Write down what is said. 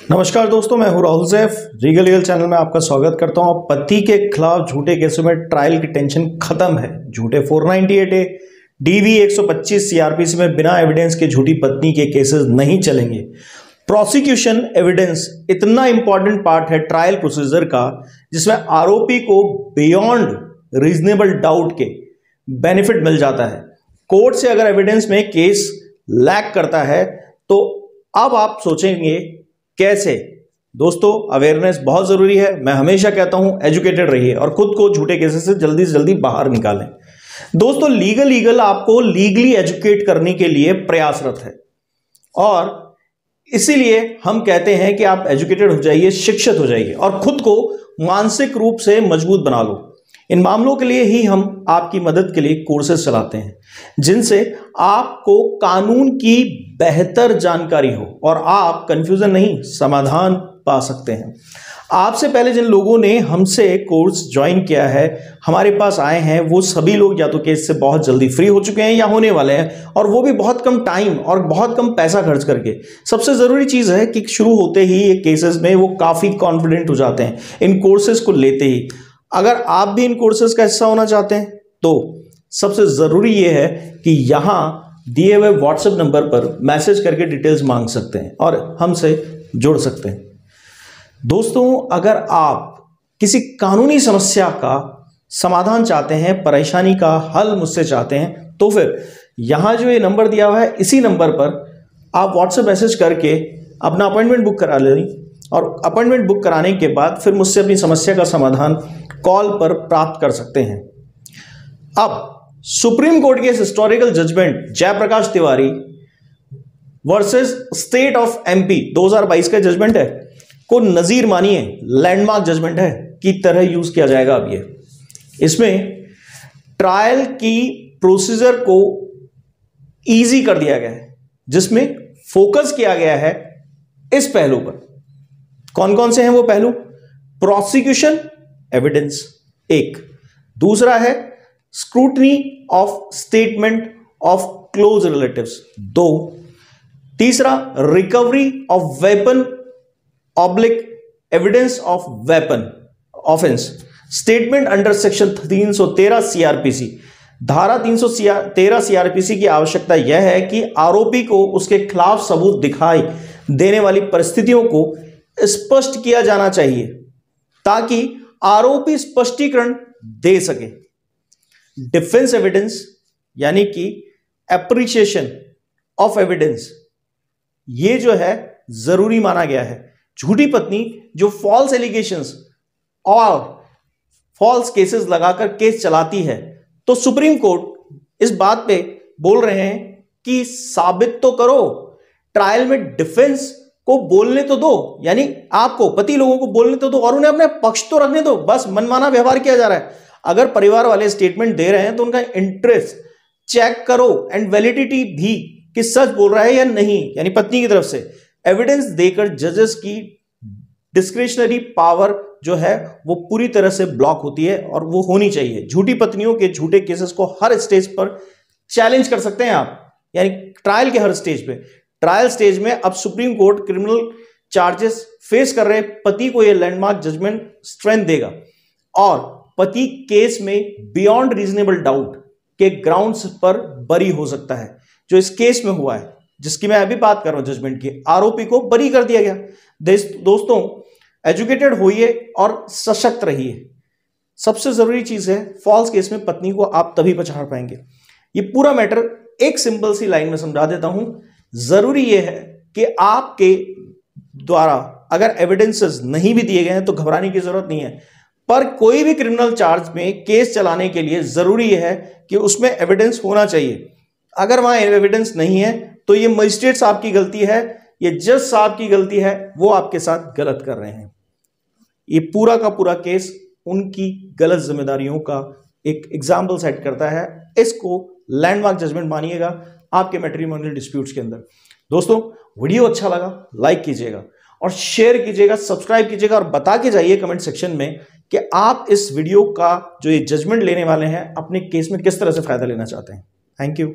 नमस्कार दोस्तों, मैं हूँ Rahul Saif. Regal legal channel में आपका स्वागत करता हूँ। पति के खिलाफ झूठे केसों में ट्रायल की टेंशन खत्म है। झूठे 498 ए, डीवी 125 सीआरपीसी में बिना एविडेंस के झूठी पत्नी के केसेस नहीं चलेंगे। प्रोसिक्यूशन एविडेंस इतना इंपॉर्टेंट पार्ट है ट्रायल प्रोसीजर का, जिसमें आरोपी को बियॉन्ड रीजनेबल डाउट के बेनिफिट मिल जाता है। कोर्ट से अगर एविडेंस में केस लैक करता है तो अब आप सोचेंगे कैसे? दोस्तों अवेयरनेस बहुत ज़रूरी है। मैं हमेशा कहता हूँ एजुकेटेड रहिए और खुद को झूठे केसेस से जल्दी से जल्दी बाहर निकालें। दोस्तों लीगल ईगल आपको लीगली एजुकेट करने के लिए प्रयासरत है। और इसीलिए हम कहते हैं कि आप एजुकेटेड हो जाइए, शिक्षित हो जाइए और खुद को मानसिक रूप से मज़बूत बना लो। इन मामलों के लिए ही हम आपकी मदद के लिए कोर्सेज चलाते हैं, जिनसे आपको कानून की बेहतर जानकारी हो और आप कंफ्यूजन नहीं, समाधान पा सकते हैं। आपसे पहले जिन लोगों ने हमसे कोर्स ज्वाइन किया है, हमारे पास आए हैं, वो सभी लोग या तो केस से बहुत जल्दी फ्री हो चुके हैं या होने वाले हैं, और वो भी बहुत कम टाइम और बहुत कम पैसा खर्च करके। सबसे ज़रूरी चीज़ है कि शुरू होते ही ये केसेस में वो काफ़ी कॉन्फिडेंट हो जाते हैं, इन कोर्सेज को लेते ही। अगर आप भी इन कोर्सेज का हिस्सा होना चाहते हैं तो सबसे ज़रूरी यह है कि यहाँ दिए हुए व्हाट्सएप नंबर पर मैसेज करके डिटेल्स मांग सकते हैं और हमसे जुड़ सकते हैं। दोस्तों, अगर आप किसी कानूनी समस्या का समाधान चाहते हैं, परेशानी का हल मुझसे चाहते हैं तो फिर यहाँ जो ये नंबर दिया हुआ है, इसी नंबर पर आप व्हाट्सएप मैसेज करके अपना अपॉइंटमेंट बुक करा लें और अपॉइंटमेंट बुक कराने के बाद फिर मुझसे अपनी समस्या का समाधान कॉल पर प्राप्त कर सकते हैं। अब, सुप्रीम कोर्ट के historical judgment Jayprakash Tiwari versus state of MP 2022 का जजमेंट है, को नजीर मानिए लैंडमार्क जजमेंट है, की तरह यूज़ किया जाएगा अब ये। इसमें ट्रायल की प्रोसीजर को इजी कर दिया गया है, जिसमें फोकस किया गया है इस पहलू पर। कौन कौन से हैं वो पहलू? प्रोसिक्यूशन एविडेंस एक। दूसरा है scrutiny of statement of close relatives दो। तीसरा recovery of weapon oblique evidence of weapon offence statement under section 313 CrPC धारा 313 सीआरपीसी की आवश्यकता यह है कि आरोपी को उसके खिलाफ सबूत दिखाई देने वाली परिस्थितियों को स्पष्ट किया जाना चाहिए, ताकि आरोपी स्पष्टीकरण दे सके। डिफेंस एविडेंस यानी कि एप्रिशिएशन ऑफ़ एविडेंस ये जो है, ज़रूरी माना गया है। झूठी पत्नी जो फॉल्स एलिगेशंस और फॉल्स केसेस लगाकर केस चलाती है तो सुप्रीम कोर्ट इस बात पे बोल रहे हैं कि साबित तो करो ट्रायल में डिफेंस को बोलने तो दो, यानी आपको, पति लोगों को बोलने तो दो और उन्हें अपने पक्ष तो रखने दो, बस मनमाना व्यवहार किया जा रहा है। अगर परिवार वाले स्टेटमेंट दे रहे हैं तो उनका इंटरेस्ट चेक करो एंड वैलिडिटी भी कि सच बोल रहा है या नहीं, यानी पत्नी की तरफ़ से। एविडेंस देकर जजेस की डिस्क्रिशनरी पावर जो है, वो पूरी तरह से ब्लॉक होती है और वो होनी चाहिए। झूठी पत्नियों के झूठे केसेस को हर स्टेज पर चैलेंज कर सकते हैं आप, यानी ट्रायल के हर स्टेज पे। ट्रायल स्टेज में अब Supreme Court criminal charges face कर रहे पति को यह लैंडमार्क जजमेंट स्ट्रेंथ देगा। और पति केस में बियॉन्ड रीजनेबल डाउट के ग्राउंड्स पर बरी हो सकता है। जो इस केस में हुआ है, जिसकी मैं अभी बात कर रहा हूँ जजमेंट की, आरोपी को बरी कर दिया गया। दोस्तों एजुकेटेड होइए और सशक्त रहिए। सबसे ज़रूरी चीज़ है फॉल्स केस में पत्नी को आप तभी पछाड़ पाएँगे। ये पूरा मैटर एक सिंपल सी लाइन में समझा देता हूँ। ज़रूरी यह है कि आपके द्वारा अगर एविडेंसेस नहीं भी दिए गए हैं तो घबराने की ज़रूरत नहीं है। पर कोई भी क्रिमिनल चार्ज में केस चलाने के लिए ज़रूरी है कि उसमें एविडेंस होना चाहिए। अगर वहाँ एविडेंस नहीं है तो ये मजिस्ट्रेट साहब की गलती है, ये जज साहब की गलती है, वो आपके साथ गलत कर रहे हैं। ये पूरा का पूरा केस उनकी गलत जिम्मेदारियों का एक एग्ज़ाम्पल सेट करता है। इसको लैंडमार्क जजमेंट मानिएगा। आपके मेट्रीमोनियल डिस्प्यूट्स के अंदर। दोस्तों वीडियो अच्छा लगा लाइक कीजिएगा और शेयर कीजिएगा सब्सक्राइब कीजिएगा और बता के जाइए कमेंट सेक्शन में कि आप इस वीडियो का जो ये जजमेंट लेने वाले हैं, अपने केस में किस तरह से फ़ायदा लेना चाहते हैं। Thank you